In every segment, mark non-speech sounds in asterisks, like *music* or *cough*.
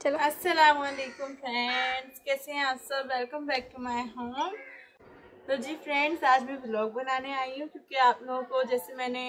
चलो। अस्सलाम वालेकुम फ्रेंड्स, कैसे हैं आप सब? Welcome back to my home तो जी फ्रेंड्स, आज मैं व्लॉग बनाने आई हूँ क्योंकि आप लोगों को जैसे मैंने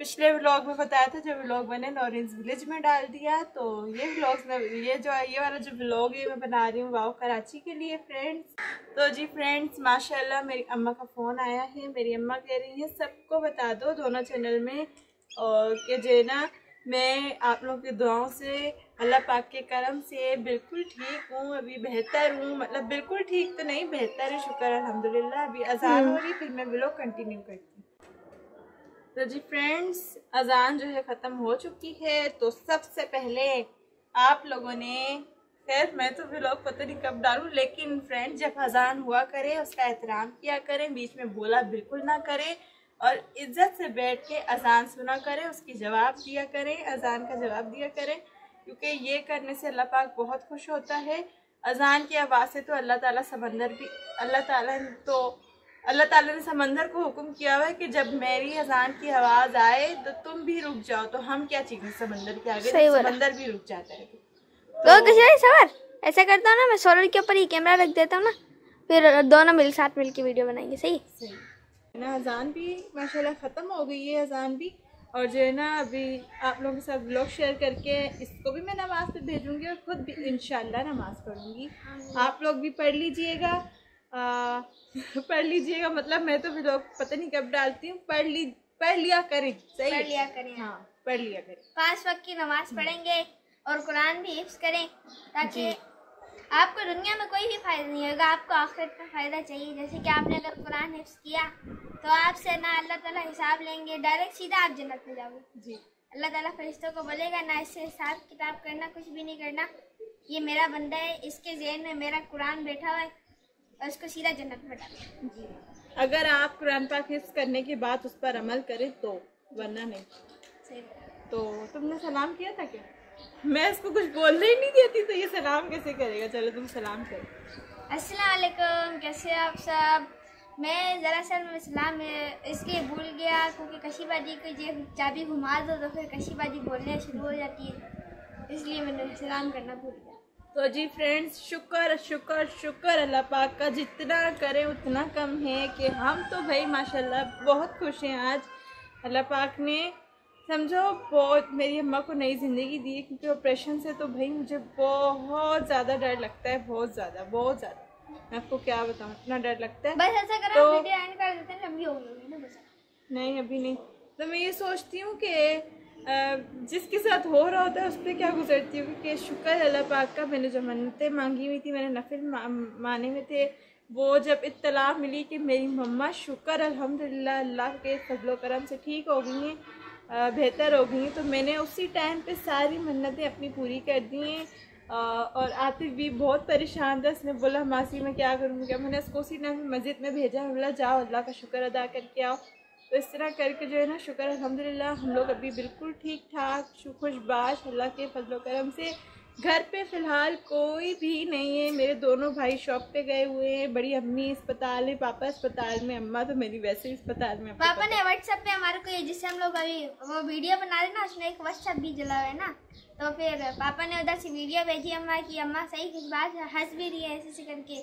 पिछले व्लॉग में बताया था, जो व्लॉग मैंने लॉरेंस विलेज में डाल दिया तो ये व्लॉग्स में, ये जो, ये वाला जो व्लॉग है, मैं बना रही हूँ वाओ कराची के लिए फ्रेंड्स। तो जी फ्रेंड्स, माशाल्लाह मेरी अम्मा का फ़ोन आया है, मेरी अम्मा कह रही है, सबको बता दो दोनों चैनल में, और कि जो ना मैं आप लोगों की दुआओं से अल्लाह पाक के करम से बिल्कुल ठीक हूँ अभी बेहतर हूँ। मतलब बिल्कुल ठीक तो नहीं बेहतर है शुक्र अल्हम्दुलिल्लाह। अभी अजान हो रही फिर मैं व्लॉग कंटिन्यू करती हूँ। तो जी फ्रेंड्स अजान जो है ख़त्म हो चुकी है। तो सबसे पहले आप लोगों ने खैर मैं तो ब्लॉग पता नहीं कब डालूँ लेकिन फ्रेंड्स जब अजान हुआ करे उसका एहतराम किया करें बीच में बोला बिल्कुल ना करें। और इज़्ज़त से बैठ के अजान सुना करें उसकी जवाब दिया करें अजान का जवाब दिया करें क्योंकि ये करने से अल्लाह पाक बहुत खुश होता है। अजान की आवाज़ से तो अल्लाह ताला समंदर भी अल्लाह ताला ने तो अल्लाह ताला ने समंदर को हुक्म किया हुआ है कि जब मेरी अजान की आवाज़ आए तो तुम भी रुक जाओ तो हम क्या चीज़ें समंदर के आगे सही बोला। समंदर भी रुक जाता है। तो किसी सवार ऐसा करता हूँ ना मैं सोलर के ऊपर ही कैमरा रख देता हूँ ना फिर दोनों मिल साथ मिल के वीडियो बनाएँगे सही? सही। ना अजान भी माशाल्लाह ख़त्म हो गई है अजान भी। और जो है ना अभी आप लोगों के साथ ब्लॉग शेयर करके इसको भी मैं नमाज़ पे भेजूँगी और खुद भी इंशाल्लाह नमाज़ पढ़ूँगी। आप लोग भी पढ़ लीजिएगा। *laughs* पढ़ लीजिएगा मतलब मैं तो ब्लॉग पता नहीं कब डालती हूँ पढ़ ली पढ़ लिया करें सही? पढ़ लिया करें। हाँ पढ़ लिया करें। पाँच वक्त की नमाज़ पढ़ेंगे और कुरान भी हिफ्स करें ताकि। आपको दुनिया में कोई भी फ़ायदा नहीं होगा आपको आखिरत में फ़ायदा चाहिए। जैसे कि आपने अगर कुरान हिफ्स किया तो आपसे ना अल्लाह ताला हिसाब लेंगे डायरेक्ट सीधा आप जन्नत में जाओगे। जी। अल्लाह ताला फरिश्तों को बोलेगा ना इससे हिसाब किताब करना कुछ भी नहीं करना। ये मेरा बंदा है इसके जहन में मेरा कुरान बैठा हुआ है और इसको सीधा जन्नत में डालो। जी। अगर आप कुरान पाक हिफ्ज करने के बाद उस पर अमल करें तो वरना नहीं। सही तो तुमने सलाम किया था क्या? मैं इसको कुछ बोलने ही नहीं देती तो ये सलाम कैसे करेगा? चलो तुम सलाम करो। अस्सलाम वालेकुम कैसे आप सब? मैं मैं इस्लाम में इसलिए भूल गया क्योंकि कशीबाजी को ये चाबी घुमा दो तो फिर कशीबाजी बोलने शुरू हो जाती है। इसलिए मैंने सलाम करना भूल गया। तो जी फ्रेंड्स शुक्र शुक्र शुक्र अल्लाह पाक का जितना करें उतना कम है कि हम तो भाई माशाल्लाह बहुत खुश हैं आज। अल्लाह पाक ने समझो बहुत मेरी अम्मा को नई ज़िंदगी दी है क्योंकि ऑपरेशन से तो भाई मुझे बहुत ज़्यादा डर लगता है बहुत ज़्यादा बहुत ज़्यादा। मैं आपको क्या बताऊँ इतना डर लगता है। बस ऐसा करो तो- वीडियो एंड कर देते हैं लंबी हो गई ना बस। नहीं अभी नहीं। तो मैं ये सोचती हूँ कि जिसके साथ हो रहा होता है उस पर क्या गुजरती हूँ? कि शुक्र अल्लाह पाक का मैंने जो मन्नतें मांगी हुई थी मैंने नफिल मा, माने हुए थे वो जब इतला मिली कि मेरी मम्मा शुक्र अल्हम्दुलिल्लाह अल्लाह के फजलो करम से ठीक हो गई हैं बेहतर हो गई तो मैंने उसी टाइम पे सारी मन्नतें अपनी पूरी कर दी हैं। और आतिफ भी बहुत परेशान था, उसने बोला, मासी, मैं क्या करूँगी? क्या? मैंने उसको उसी टाइम मस्जिद में भेजा बोला, जाओ, अल्लाह का शुक्र अदा करके आओ। तो इस तरह करके जो है ना, शुक्र अलहमदिल्ला हम लोग अभी बिल्कुल ठीक ठाक खुशबाश, अल्लाह के फजलोक्रम से घर पे फ़िलहाल कोई भी नहीं है। मेरे दोनों भाई शॉप पे गए हुए हैं। बड़ी अम्मी अस्पताल है पापा अस्पताल में अम्मा तो मेरी वैसे ही अस्पताल में। पापा ने व्हाट्सएप पे हमारे को ये जिससे हम लोग अभी वो वीडियो बना रहे ना उसमें एक व्हाट्सएप भी जला है ना। तो फिर पापा ने उधर से वीडियो भेजी अम्मा की। अम्मा सही कुछ बात हंस भी रही है ऐसे ऐसे करके।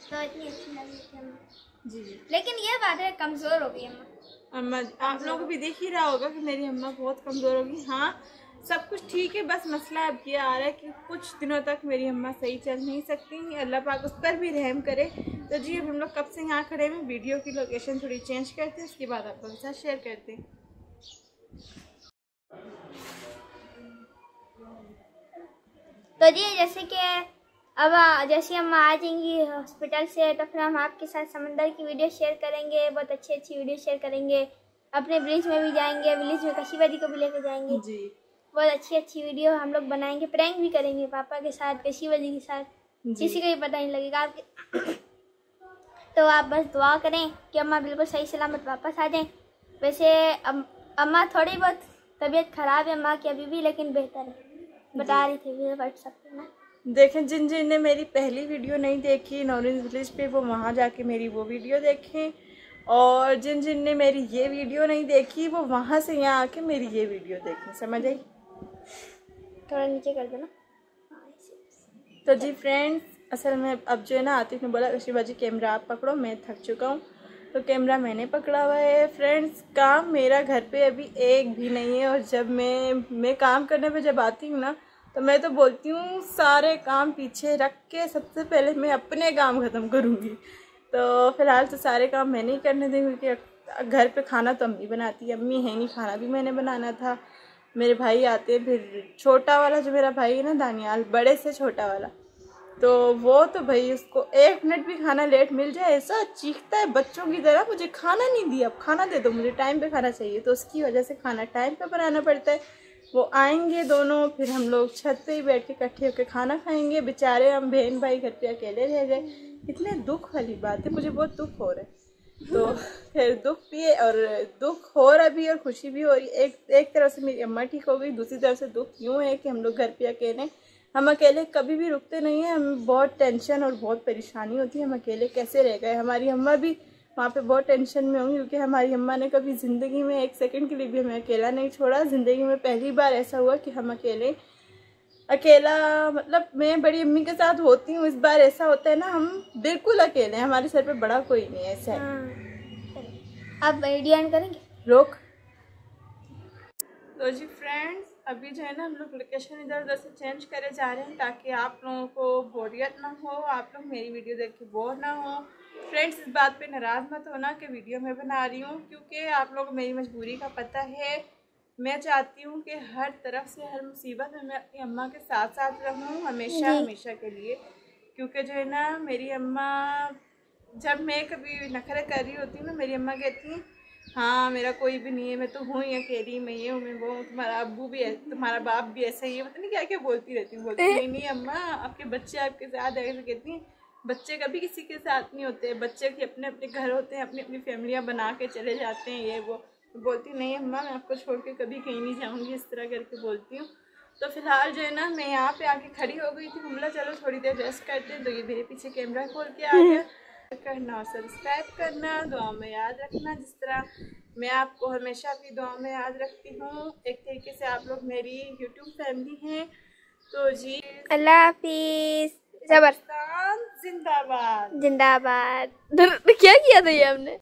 तो इतनी अच्छी लग रही थी अम्मा। जी जी। लेकिन ये बात है कमज़ोर हो गई अम्मा। अम्मा आप लोगों भी देख ही रहा होगा कि मेरी अम्मा बहुत कमज़ोर होगी। हाँ सब कुछ ठीक है बस मसला अब ये आ रहा है कि कुछ दिनों तक मेरी अम्मा सही चल नहीं सकती अल्लाह पाक उस पर भी रहम करे। तो जी अब हम लोग कब से यहाँ खड़े हैं वीडियो की लोकेशन थोड़ी चेंज करते हैं उसके बाद आप लोगों के साथ शेयर करते हैं। तो जी जैसे कि अब जैसे हम आ जाएँगी हॉस्पिटल से तो फिर हम आपके साथ समंदर की वीडियो शेयर करेंगे बहुत अच्छी अच्छी वीडियो शेयर करेंगे। अपने विलेज में भी जाएँगे विलेज में कशीबादी को भी लेकर जाएँगे। जी। बहुत अच्छी अच्छी वीडियो हम लोग बनाएँगे प्रैंक भी करेंगे पापा के साथ कशीबादी के साथ। किसी को भी पता नहीं लगेगा आपके। तो आप बस दुआ करें कि अम्मा बिल्कुल सही सलामत वापस आ जाएँ। वैसे अम, अम्मा थोड़ी बहुत तबीयत खराब है अम्मा की अभी भी लेकिन बेहतर है। बता रही थी व्हाट्सएप पर ना। देखें जिन जिन ने मेरी पहली वीडियो नहीं देखी नॉरेंज विलेज पे वो वहाँ जाके मेरी वो वीडियो देखें। और जिन जिन ने मेरी ये वीडियो नहीं देखी वो वहाँ से यहाँ आके मेरी ये वीडियो देखें। समझ आई? थोड़ा नीचे कर देना। तो जी फ्रेंड्स, असल में अब जो है ना, आतिफ ने बोला शिवा जी कैमरा आप पकड़ो, मैं थक चुका हूँ। तो कैमरा मैंने पकड़ा हुआ है। फ्रेंड्स, काम मेरा घर पे अभी एक भी नहीं है और जब मैं मैं काम करने पे जब आती हूँ ना तो मैं तो बोलती हूँ, सारे काम पीछे रख के सबसे पहले मैं अपने काम ख़त्म करूँगी। तो फ़िलहाल तो सारे काम मैंने ही करने देंगे क्योंकि घर पे खाना तो अम्मी बनाती है। अम्मी है नहीं, खाना भी मैंने बनाना था। मेरे भाई आते हैं, फिर छोटा वाला जो मेरा भाई है ना, दानियाल, बड़े से छोटा वाला। तो वो तो भाई उसको एक मिनट भी खाना लेट मिल जाए, ऐसा चीखता है बच्चों की तरह, मुझे खाना नहीं दिया, अब खाना दे दो, मुझे टाइम पे खाना चाहिए। तो उसकी वजह से खाना टाइम पे बनाना पड़ता है। वो आएँगे दोनों, फिर हम लोग छत पे ही बैठ के इकट्ठे होकर खाना खाएँगे। बेचारे हम बहन भाई घर पे अकेले रह गए। इतने दुख वाली बात है, मुझे बहुत दुख हो रहा है। तो फिर दुख भी है और दुख हो रहा भी और खुशी भी हो रही एक एक तरफ़ से मेरी अम्मा ठीक हो गई, दूसरी तरफ़ से दुख यूँ है कि हम लोग घर पे अकेले हम अकेले कभी भी रुकते नहीं हैं, हमें बहुत टेंशन और बहुत परेशानी होती है। हम अकेले कैसे रह गए? हमारी अम्मा भी वहाँ पे बहुत टेंशन में होंगी क्योंकि हमारी अम्मा ने कभी ज़िंदगी में एक सेकंड के लिए भी हमें अकेला नहीं छोड़ा। ज़िंदगी में पहली बार ऐसा हुआ कि हम अकेले अकेला मतलब मैं बड़ी अम्मी के साथ होती हूँ इस बार ऐसा होता है ना हम बिल्कुल अकेले हैं हमारे सर पे बड़ा कोई नहीं है ऐसा है। आप वीडियो एंड करेंगे? रोक। तो जी फ्रेंड्स अभी जो है ना हम लोग लोकेशन इधर उधर से चेंज करे जा रहे हैं ताकि आप लोगों को बोरियत ना हो आप लोग मेरी वीडियो देख के बोर ना हो। फ्रेंड्स इस बात पे नाराज़ मत होना कि वीडियो मैं बना रही हूँ क्योंकि आप लोग मेरी मजबूरी का पता है मैं चाहती हूँ कि हर तरफ़ से हर मुसीबत में मैं अपनी अम्मा के साथ साथ रहूँ हमेशा हमेशा के लिए। क्योंकि जो है ना मेरी अम्मा जब मैं कभी नखरे कर रही होती हूँ ना मेरी अम्मा कहती हैं हाँ मेरा कोई भी नहीं है मैं तो हूँ ही अकेली मैं ये हूँ मैं वो तुम्हारा अबू भी है तुम्हारा बाप भी ऐसा ही है। पता नहीं क्या क्या बोलती रहती हूँ बोलती नहीं नहीं अम्मा आपके बच्चे आपके साथ ऐसे कहती हैं बच्चे कभी किसी के साथ नहीं होते बच्चे के अपने अपने घर होते हैं अपनी अपनी फैमिलियाँ बना के चले जाते हैं ये वो। बोलती हूँ नहीं अम्मा मैं आपको छोड़ के कभी कहीं नहीं जाऊँगी। इस तरह करके बोलती हूँ। तो फ़िलहाल जो है ना मैं यहाँ पे आके खड़ी हो गई थी। बोला चलो थोड़ी देर रेस्ट करते हैं। तो ये मेरे पीछे कैमरा खोल के आ *laughs* गया। करना और सब्सक्राइब करना दुआ में याद रखना। जिस तरह मैं आपको हमेशा अपनी दुआ में याद रखती हूँ। एक तरीके से आप लोग मेरी यूट्यूब फैमिली हैं। तो जी अल्लाह हाफिज। ज़बरदस्त जिंदाबाद। जिंदाबाद। *laughs* क्या किया था ये हमने?